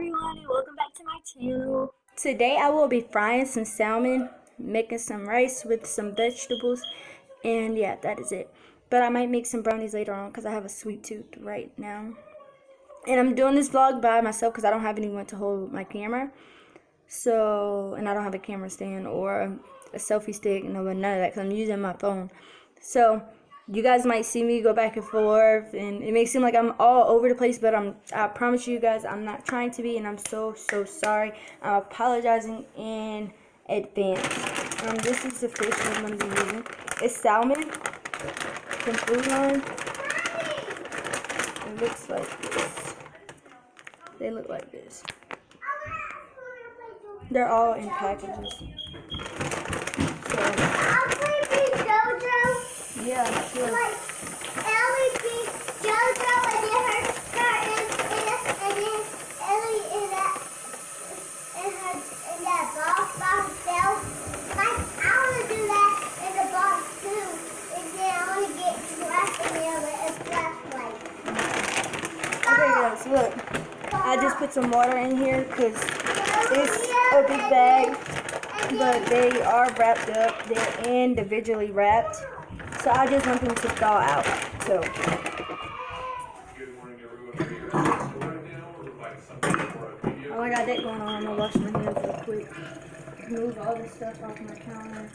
everyone and welcome back to my channel. Today I will be frying some salmon, making some rice with some vegetables, and yeah, that is it. But I might make some brownies later on because I have a sweet tooth right now. And I'm doing this vlog by myself because I don't have anyone to hold my camera. So, and I don't have a camera stand or a selfie stick, no, none of that because I'm using my phone. So, you guys might see me go back and forth and it may seem like I'm all over the place but I'm I promise you guys I'm not trying to be and I'm so so sorry. I'm apologizing in advance. Um this is the fish I'm going to be using it's salmon. From Food Lion it looks like this. They look like this. They're all in packages so, yeah, sure. Like Ellie beat JoJo and then her and, and, and then Ellie in that in her in that box by herself. Like I wanna do that in the box too. And then I wanna get dressed in there with a flashlight. Okay guys, look. I just put some water in here because it's a big bag, but they are wrapped up. They're individually wrapped. So I just want them to thaw out. So. Oh, I got that going on. I'm gonna wash my hands real quick. Move all this stuff off my counter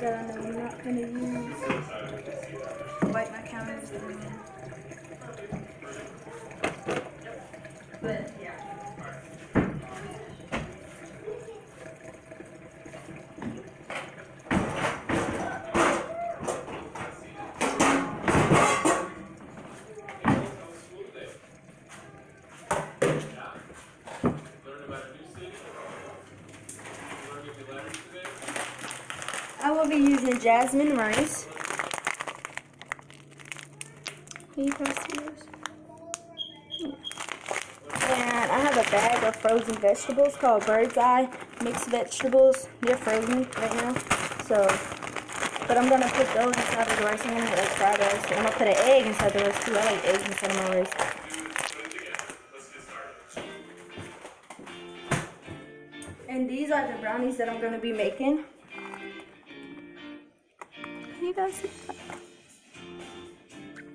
that I know I'm not gonna use. Wipe my counters jasmine rice. Can you pass yours? And I have a bag of frozen vegetables called Bird's Eye mixed vegetables. They're frozen right now. So, but I'm gonna put those inside of the rice. I'm gonna make like fried rice. I'm gonna put an egg inside the rice too. I like eggs inside of my rice. And these are the brownies that I'm gonna be making. You guys?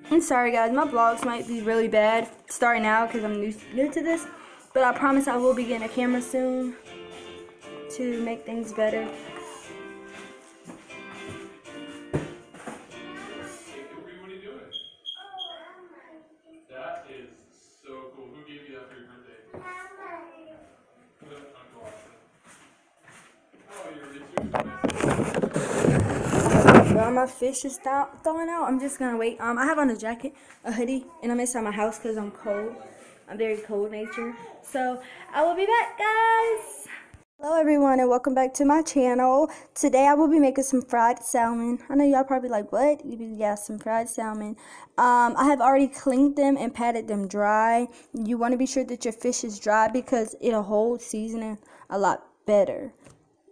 I'm sorry guys, my vlogs might be really bad starting out because I'm new, new to this. But I promise I will be getting a camera soon to make things better. My fish is thawing out, I'm just gonna wait. Um, I have on a jacket, a hoodie, and I'm inside my house because I'm cold. I'm very cold nature. So I will be back, guys. Hello everyone and welcome back to my channel. Today I will be making some fried salmon. I know y'all probably like, what? Yeah, some fried salmon. Um, I have already cleaned them and patted them dry. You want to be sure that your fish is dry because it'll hold seasoning a lot better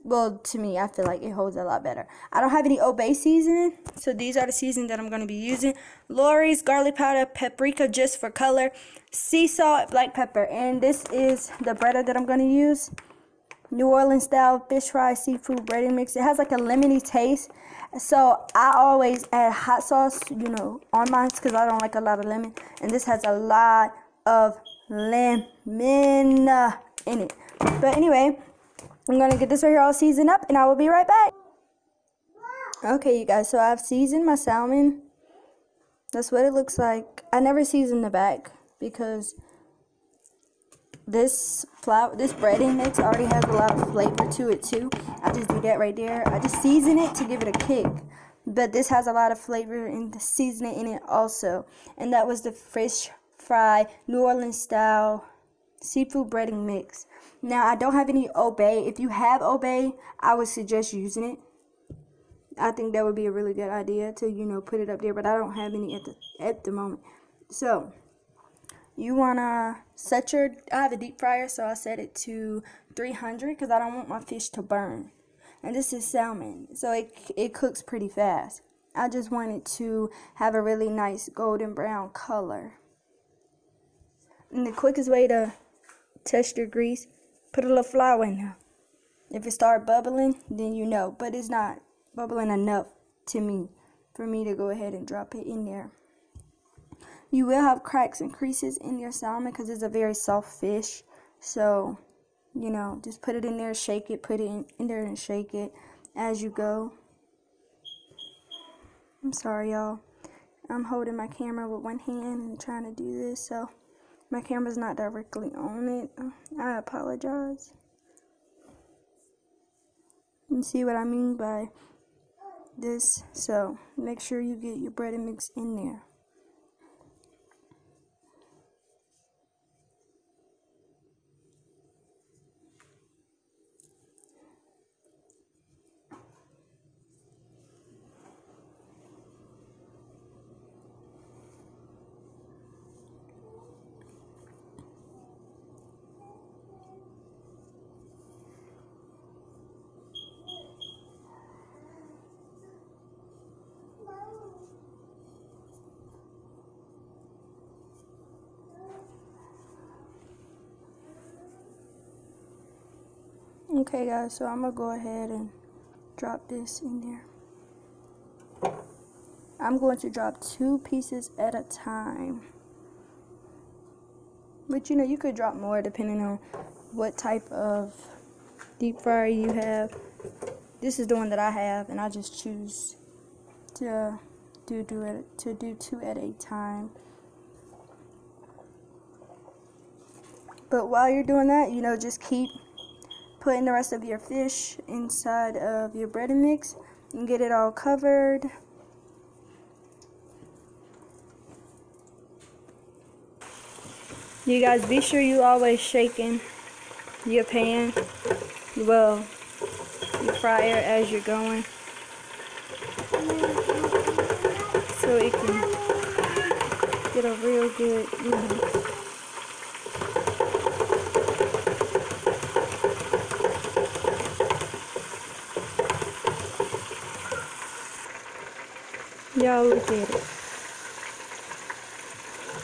well to me i feel like it holds a lot better. I don't have any Old Bay seasoning so these are the seasonings that i'm going to be using. Lawry's garlic powder paprika just for color sea salt black pepper and this is the breader that i'm going to use. New orleans style fish fry seafood breading mix. It has like a lemony taste so i always add hot sauce you know on mine because i don't like a lot of lemon and this has a lot of lemon in it. But anyway I'm going to get this right here all seasoned up and I will be right back. Okay, you guys, so I've seasoned my salmon. That's what it looks like. I never season the back because this flour, this breading mix already has a lot of flavor to it too. I just do that right there. I just season it to give it a kick. But this has a lot of flavor and the seasoning in it also. And that was the fish fry New Orleans style seafood breading mix. Now, I don't have any Old Bay. If you have Old Bay, I would suggest using it. I think that would be a really good idea to, you know, put it up there, but I don't have any at the at the moment. So, you want to set your I have a deep fryer, so I set it to 300 cuz I don't want my fish to burn. And this is salmon, so it it cooks pretty fast. I just want it to have a really nice golden brown color. And the quickest way to Test your grease. Put a little flour in there. If it start bubbling, then you know. But it's not bubbling enough to me for me to go ahead and drop it in there. You will have cracks and creases in your salmon because it's a very soft fish. So, you know, just put it in there, shake it, put it in, in there and shake it as you go. I'm sorry, y'all. I'm holding my camera with one hand and trying to do this, so my camera's not directly on it. I apologize. You see what I mean by this? So make sure you get your bread and mix in there. Okay guys, so I'm gonna go ahead and drop this in there. I'm going to drop two pieces at a time. But you know, you could drop more depending on what type of deep fryer you have. This is the one that I have and I just choose to do do it to do two at a time. But while you're doing that, you know, just keep putting the rest of your fish inside of your bread and mix and get it all covered. You guys be sure you always shaking your pan, well, your fryer as you're going. So it can get a real good, you know, Y'all look at it.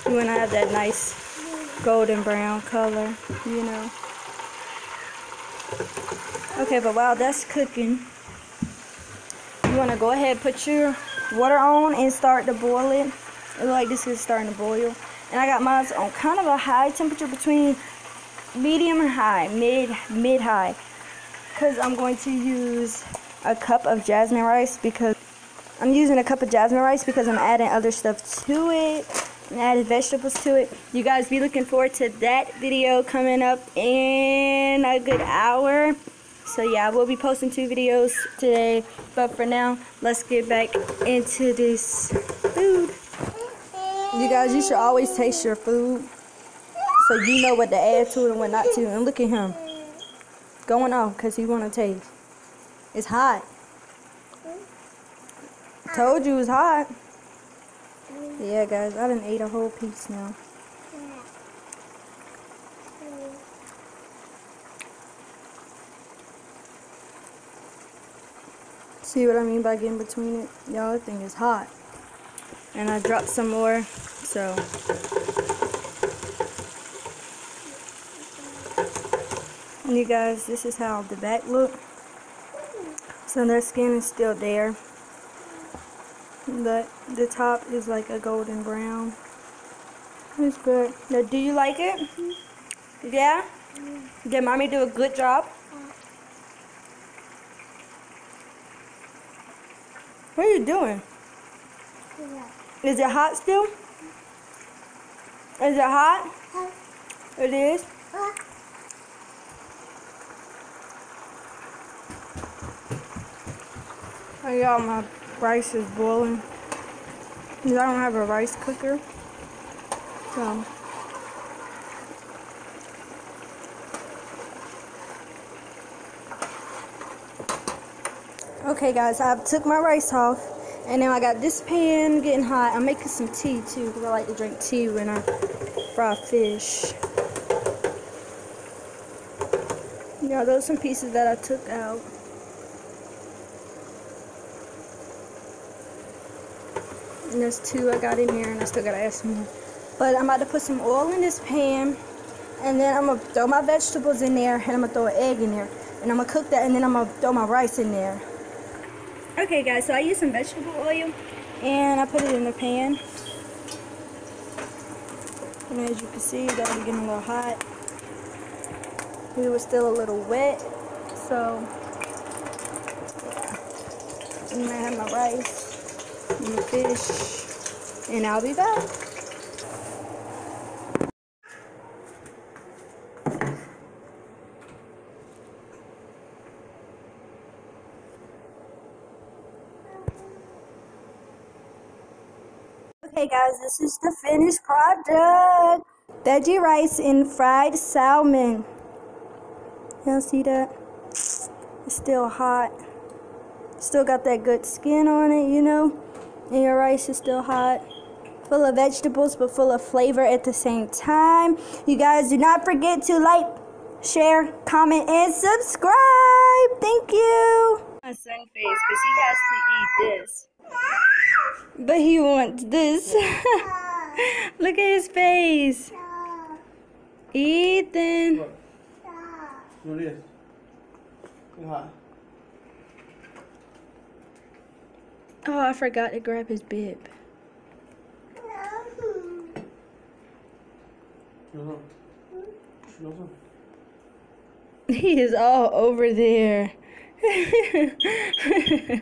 You want to have that nice golden brown color, you know. Okay, but while that's cooking, you want to go ahead put your water on and start to boil it. It like this is starting to boil. And I got mine on kind of a high temperature between medium and high, mid, mid-high. Because I'm going to use a cup of jasmine rice because I'm using a cup of jasmine rice because I'm adding other stuff to it and adding vegetables to it. You guys be looking forward to that video coming up in a good hour. So yeah, I will be posting two videos today. But for now, let's get back into this food. You guys, you should always taste your food so you know what to add to it and what not to. And look at him going off because he want to taste. It's hot. Told you it was hot. Yeah, guys, I done ate a whole piece now. See what I mean by getting between it? Y'all, that thing is hot. And I dropped some more, so. And you guys, this is how the back look. So their skin is still there. But the top is like a golden brown. It's good. Now, do you like it? Mm -hmm. Yeah? Mm. Did mommy do a good job? What are you doing? Yeah. Is it hot still? Is it hot? It is? I got my rice is boiling. I don't have a rice cooker. So. Okay guys, I've took my rice off and now I got this pan getting hot. I'm making some tea too because I like to drink tea when I fry fish. Yeah, those are some pieces that I took out. And there's two I got in here and I still gotta add some more. But I'm about to put some oil in this pan And then I'm gonna throw my vegetables in there and I'm gonna throw an egg in there. And I'm gonna cook that and then I'm gonna throw my rice in there. Okay guys, so I use some vegetable oil and I put it in the pan. And as you can see, that was getting a little hot. We were still a little wet, so yeah. And I have my rice and the fish, and I'll be back. Okay guys, this is the finished product. Veggie rice and fried salmon. Y'all see that? It's still hot. Still got that good skin on it, you know? And your rice is still hot. Full of vegetables, but full of flavor at the same time. You guys do not forget to like, share, comment, and subscribe. Thank you. My son face, because he has to eat this. But he wants this. Look at his face. Ethan. What it is? Too hot. Oh, I forgot to grab his bib. He is all over there.